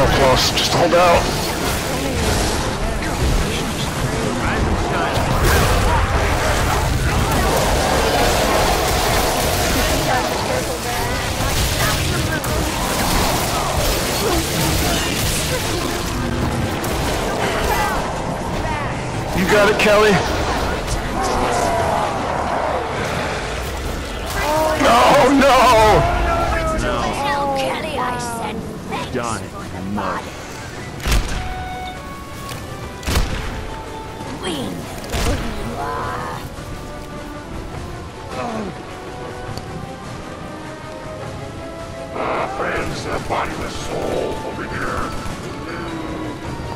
so close. Just hold out. You got it, Kelly. Oh no!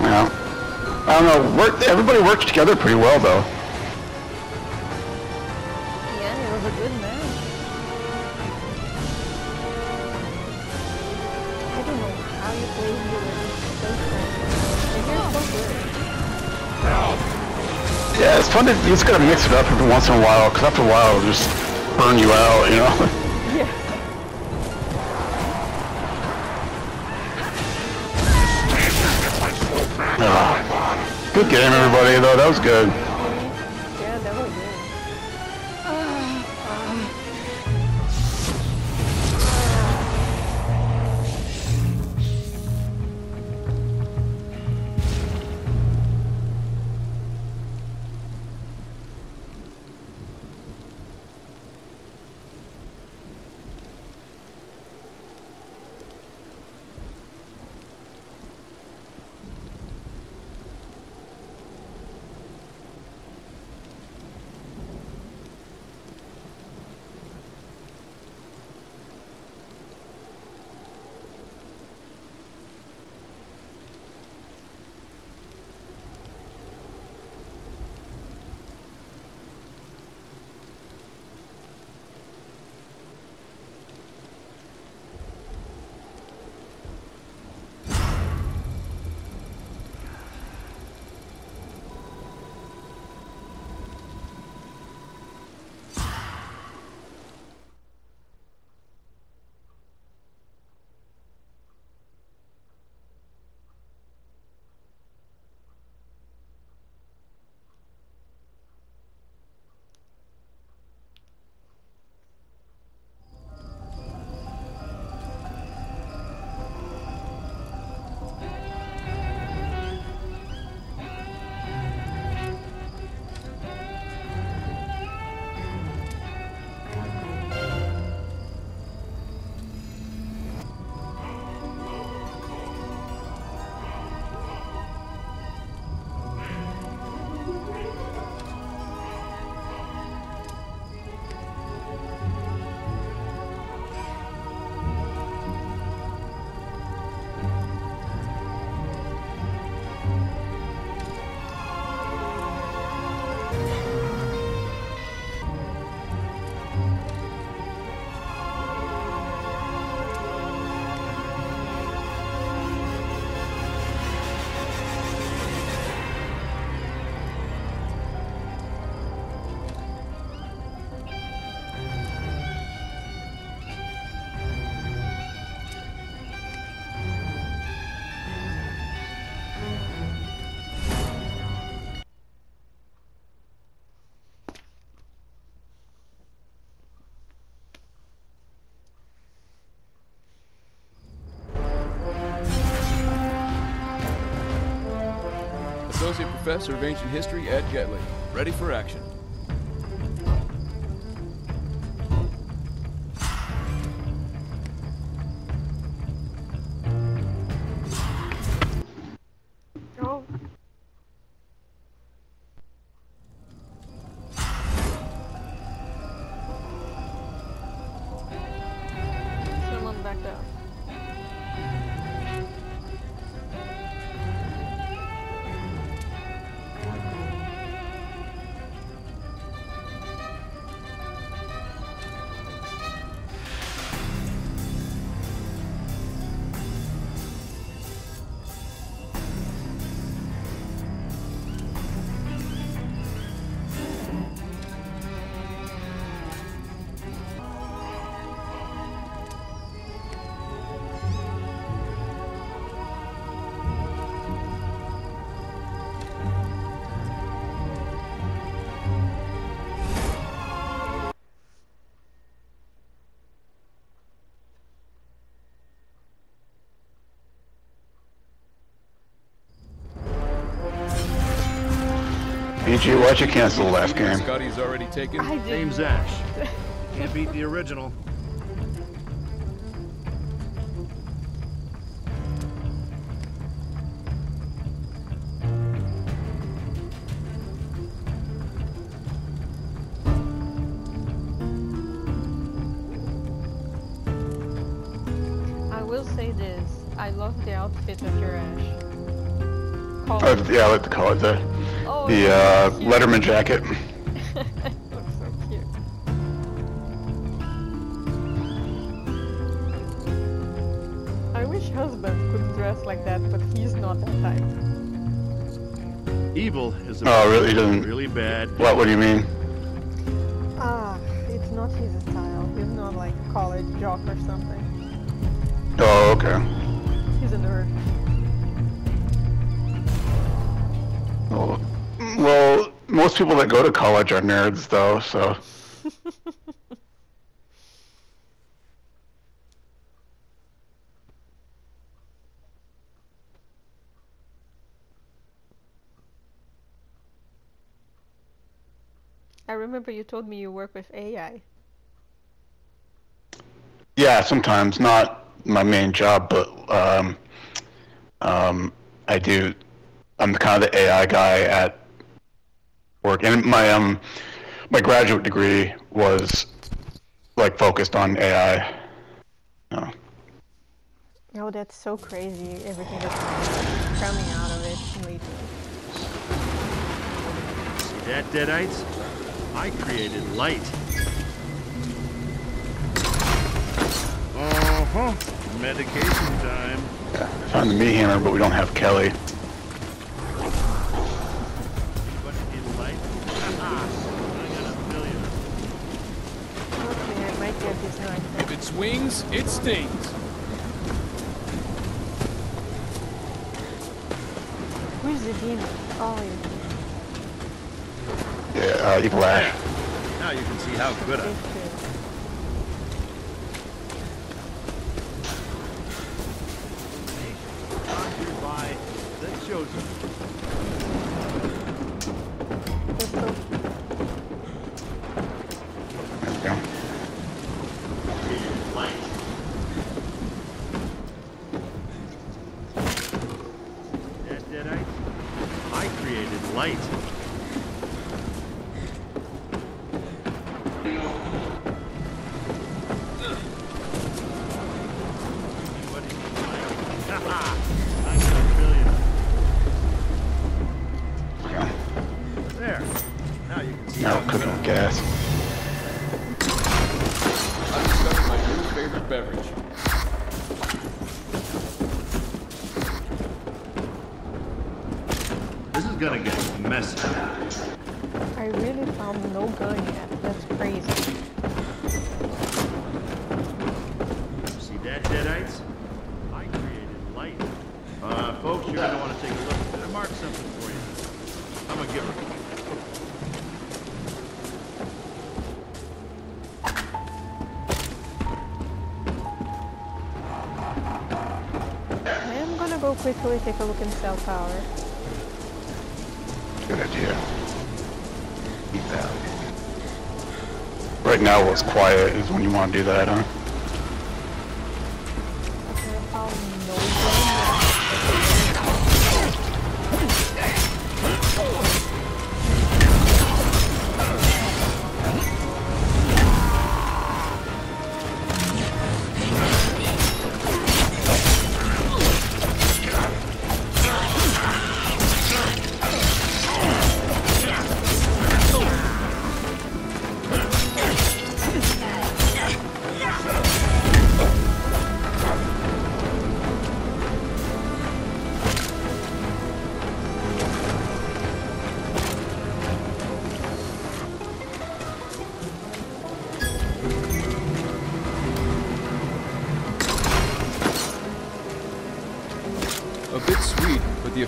Yeah. I don't know. Work, everybody works together pretty well, though. Yeah, it was a good match. I don't know how you play healer so fast. Like, you're so good. Yeah, it's fun to. You just gotta mix it up every once in a while, because after a while it'll just burn you out, you know? game, everybody, though. That was good. Associate Professor of Ancient History, Ed Getley. Ready for action. BG, why'd you cancel the last game? Scotty's already taken. I did. Name's Ash. Can't beat the original. I will say this. I love the outfit of your Ash. Call Oh, yeah, I like to call it the, the it's uh. Letterman jacket. So. I wish husband could dress like that, but he's not that type. Evil is a Oh, really? Doesn't. really bad. What? What do you mean? That go to college are nerds, though. So I remember you told me you work with AI. yeah, sometimes not my main job, but um, um, I do. I'm the kind of the AI guy at work, and my um, my graduate degree was like focused on AI. Oh. Oh, that's so crazy. Everything that's coming out of it lately. See that, Deadites? I created light. Uh-huh. Medication time. Yeah, I found the meat hammer, but we don't have Kelly. If it swings, it stings. Where's the demon? Oh, yeah. Yeah, uh, Evil Ash. Now you can see how good I This gas. Take a look in cell tower. Good idea. That. Right now, what's quiet is when you want to do that, huh?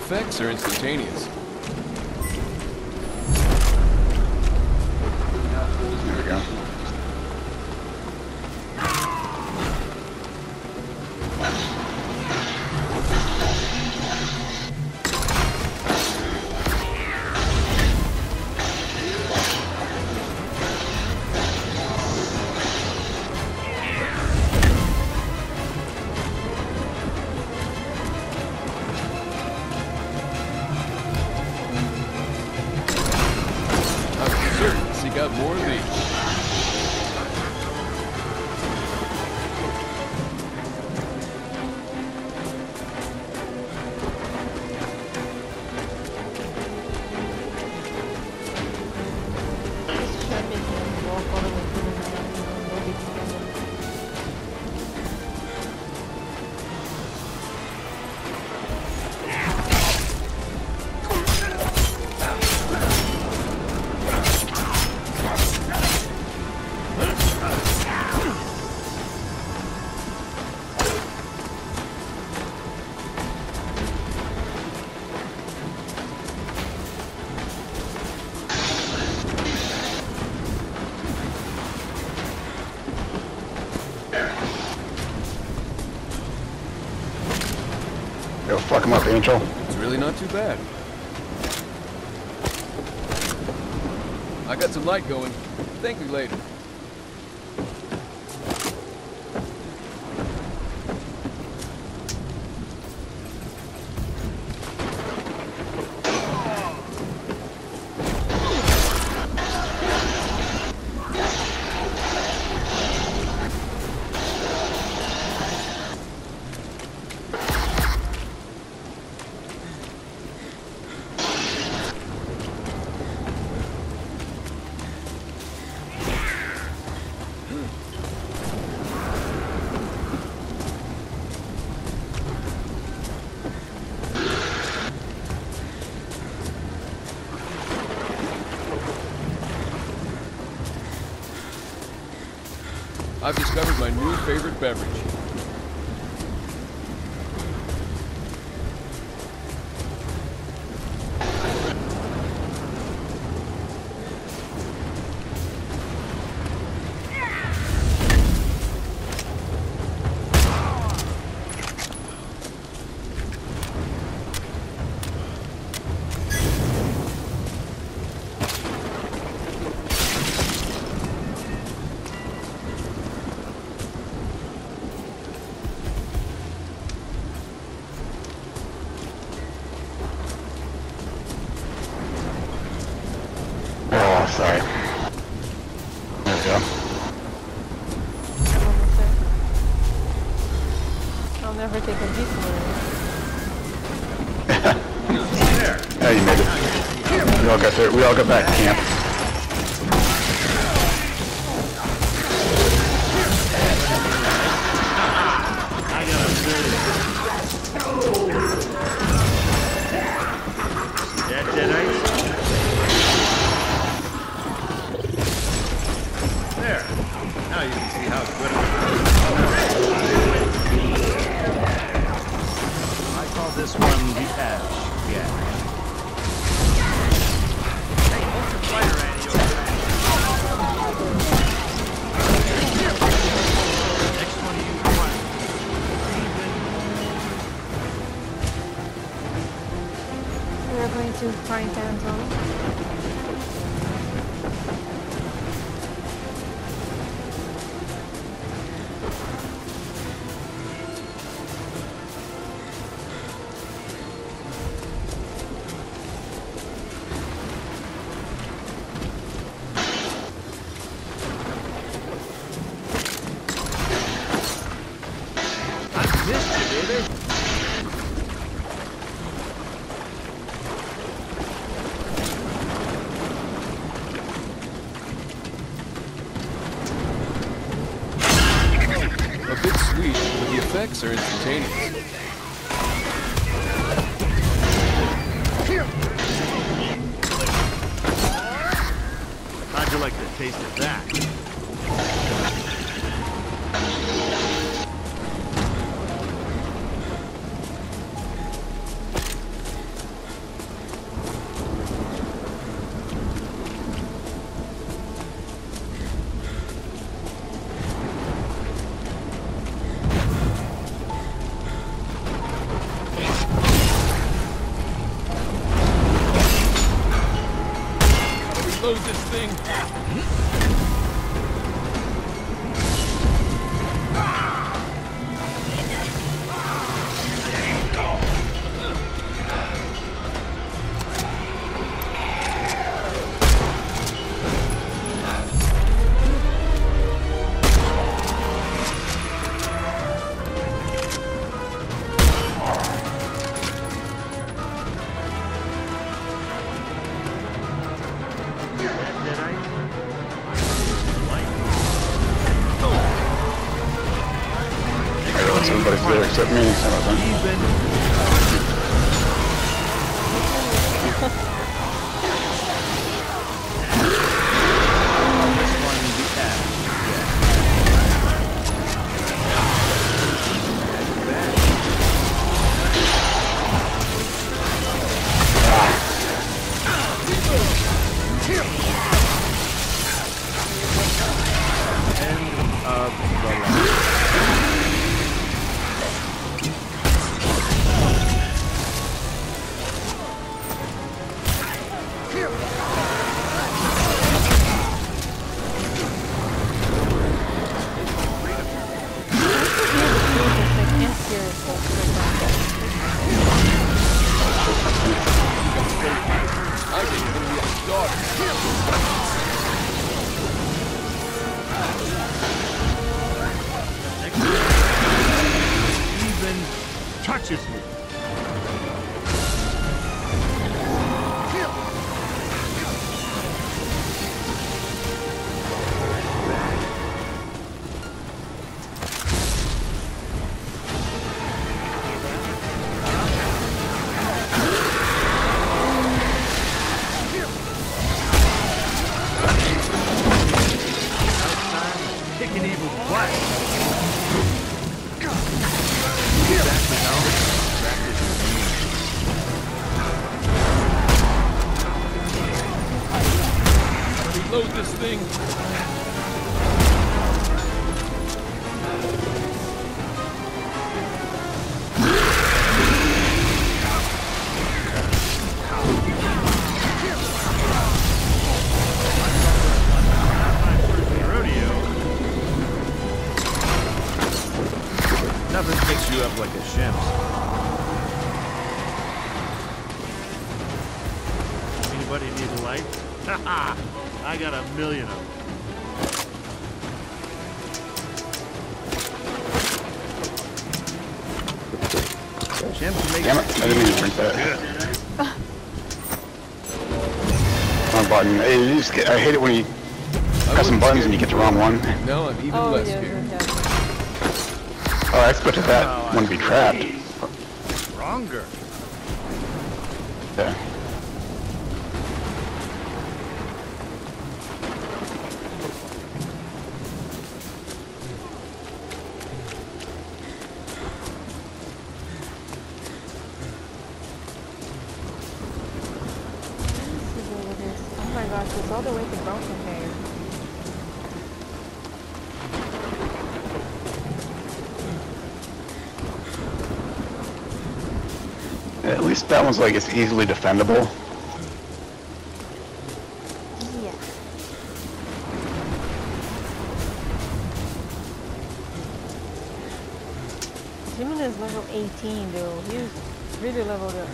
Effects are instantaneous. Come up, Angel. It's really not too bad. I got some light going. Thank you later. I've discovered my new favorite beverage. we all got back to camp. to find pans on. I like the taste of that. Except me. So I wasn't- I hate it when you press some buttons and you get the wrong one. No, I'm even Oh, less yes, scared. yes, yes. Oh, I expected that one to be trapped. stronger. Yeah. Let's see what it is. Oh my gosh, it's all the way to Broken. At least that one's like it's easily defendable. Yeah. Is level 18 though. He's really leveled up.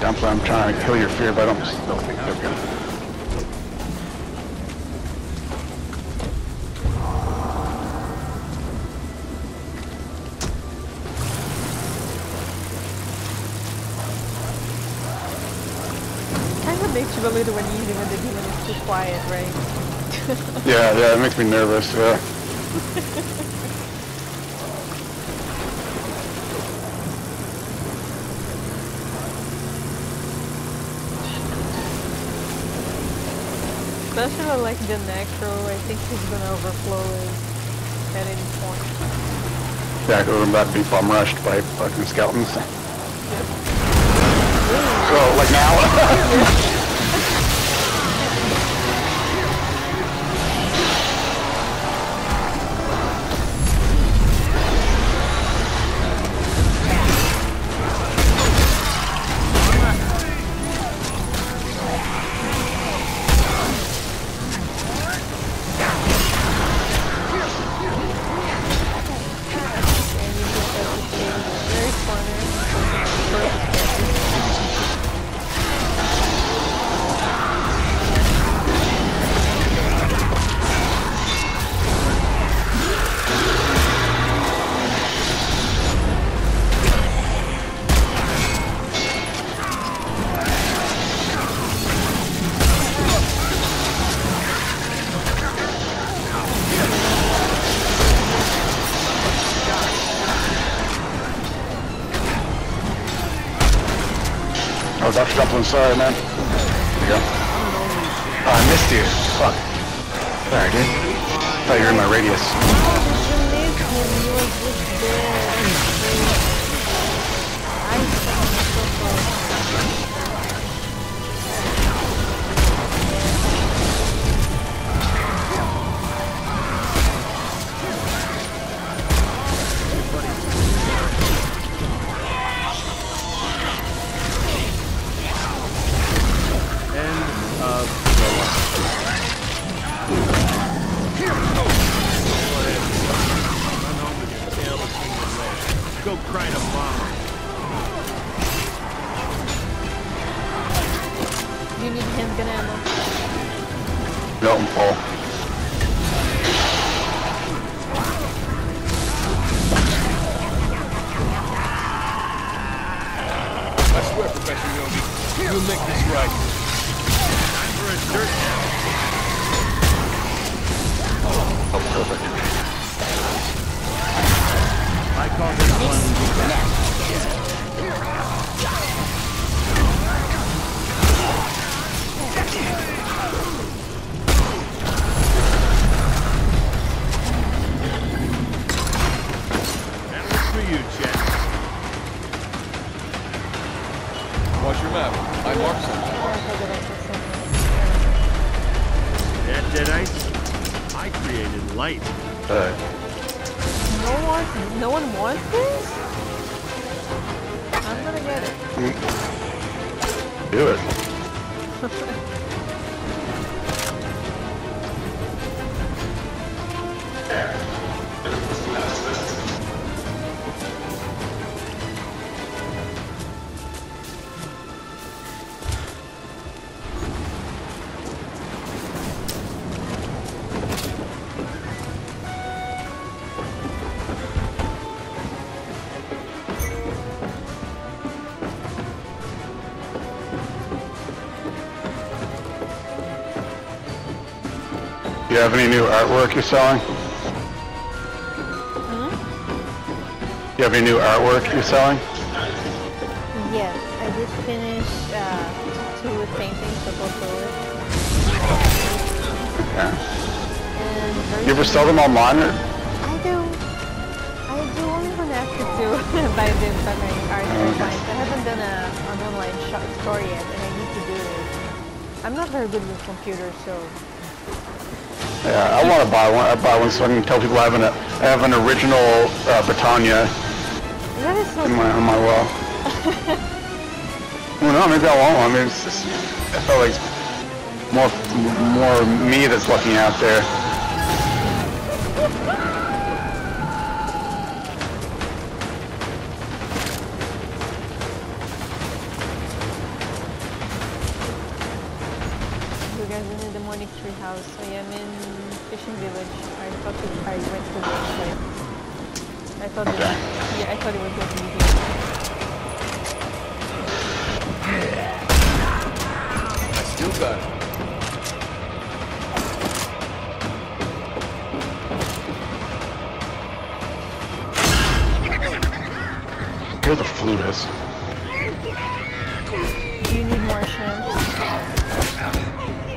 Dumpler, I'm trying to kill your fear, but I don't still think they're gonna. Kind of makes you a little uneasy when the demon is too quiet, right? Yeah, yeah, it makes me nervous. Yeah. Especially like the necro, I think he's gonna overflow it at any point. Yeah, because I'm about to be bum rushed by fucking skeletons. So, like now? Oh, Dr. Dumpling, sorry, man. There you go. Oh, I missed you. Fuck. Sorry, dude. thought you were in my radius. Go cry to mama. You need handgun ammo. No, I'm full. I swear, Professor Yogi, you'll make this right. Time for a dirt nap. Oh, perfect. I call this one for you. Watch your map. I marked something. That deadites, I created light. Uh, No one, no one wants this? I'm gonna get it. do it. You have any new artwork you're selling? do You have any new artwork you're selling? Yes, I just finished uh, two paintings of. Yeah. And You ever sell them online or? I do. I do only when asked to by them by my art Okay. clients. I haven't done a, an online shop store yet, and I need to do it. I'm not very good with computers, so Yeah, I want to buy one. I buy one so I can tell people I have an I have an original uh, Britannia that is so. in my on my wall. well, no, maybe I won't. I mean, it's just, I felt like it's more more me that's looking out there.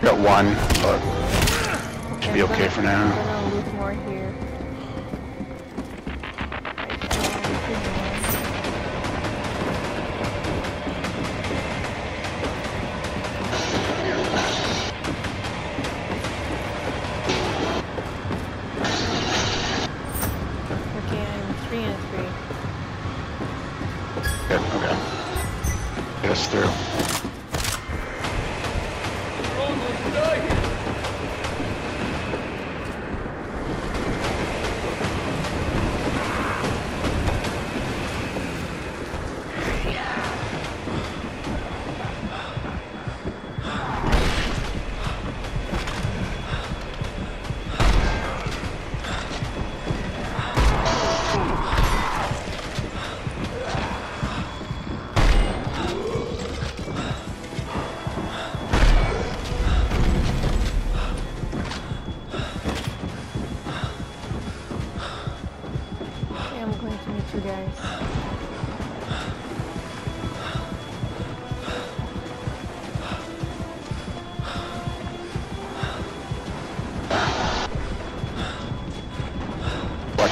Got one, but should be okay for now.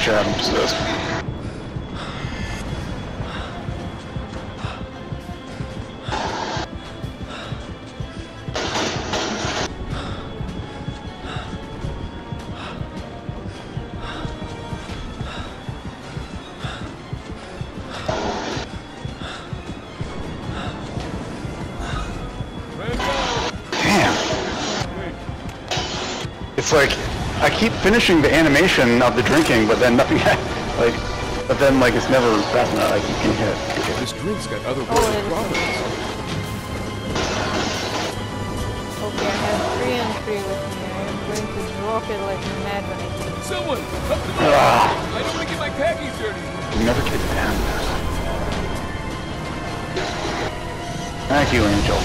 Happens to this. Damn. It's like I keep finishing the animation of the drinking, but then nothing, like, but then like it's never fast enough. Like you can hit. This drink's got other Oh, it is. properties. Okay, I have three and three with me. I am going to drop it like mad when I do. Someone, help them out! Ah, I don't want to get my khakis dirty. you never get down. Thank you, Angel.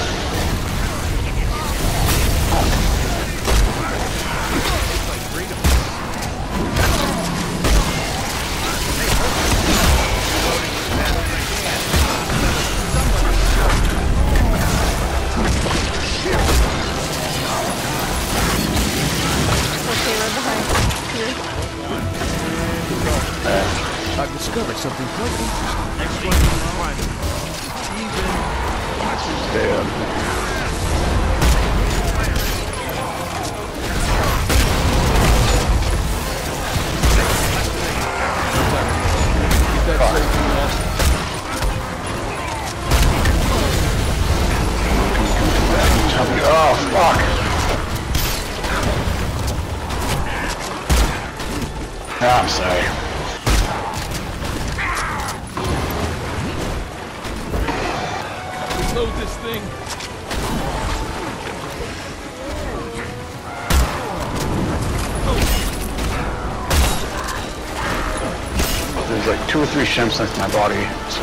I've discovered something quite interesting. Next one is mine. Even. Damn. Two or three Shemps next to my body, so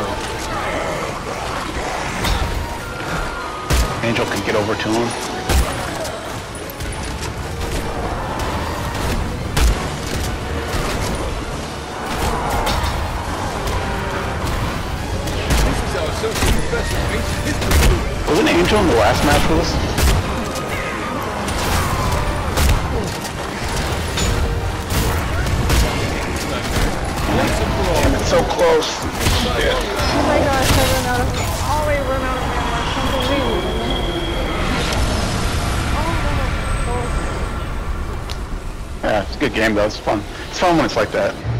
Angel can get over to him. This is how Associate Professor of Ancient History do it. Wasn't Angel in the last match with us? So close. Shit. Oh my gosh, I run out of. Oh, wait, run out of ammo. Unbelievable. Oh, Yeah, it's a good game though. It's fun. It's fun when it's like that.